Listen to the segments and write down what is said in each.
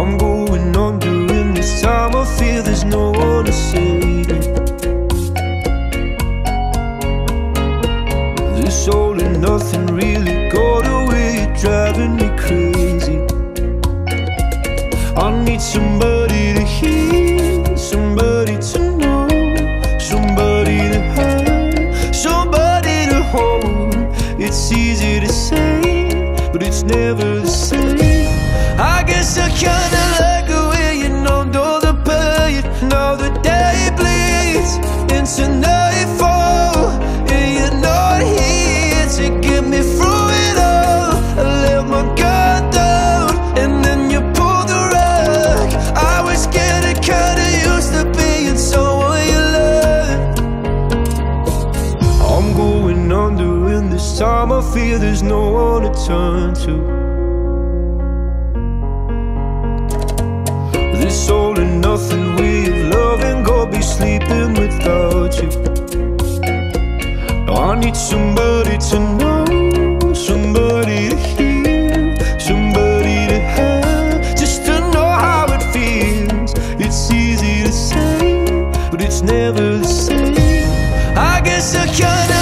I'm going under in this time. I fear there's no one to save me. This all and nothing really got away Driving me crazy. I need somebody to hear Somebody to know Somebody to have Somebody to hold. It's easy to say But it's never the same. Time I feel there's no one to turn to. This all and nothing way of loving, go be sleeping without you. I need somebody to know, somebody to hear, somebody to have, just to know how it feels. It's easy to say, but it's never the same. I guess I kinda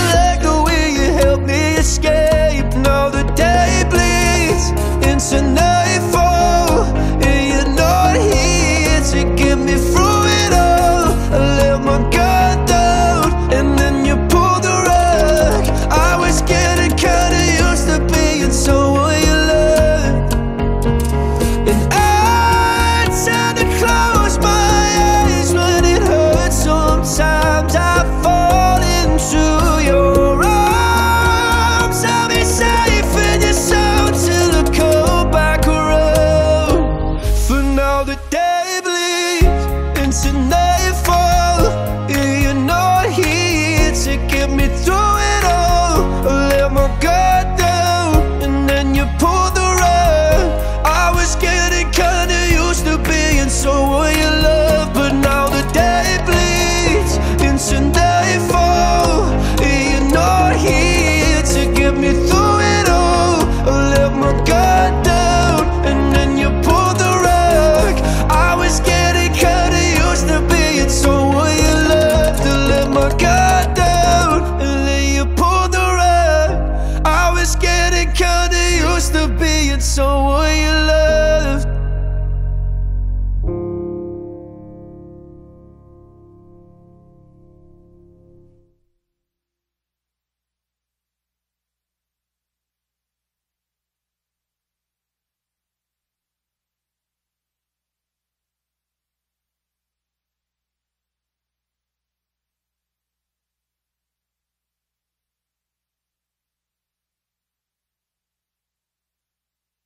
so will you